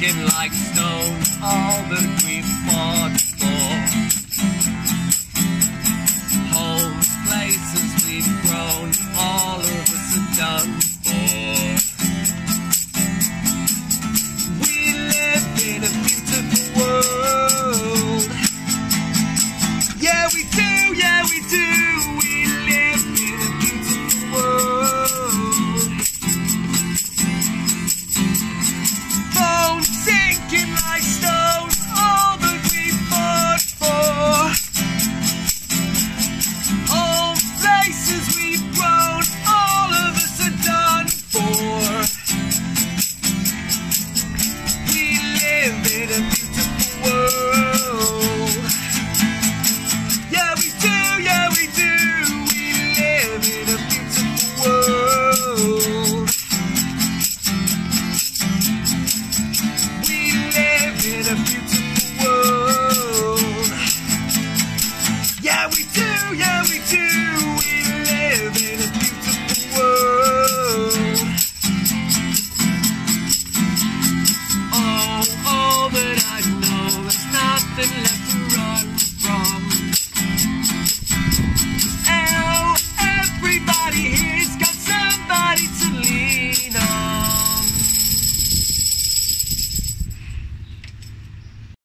breaking like stone, all fought for. Thank.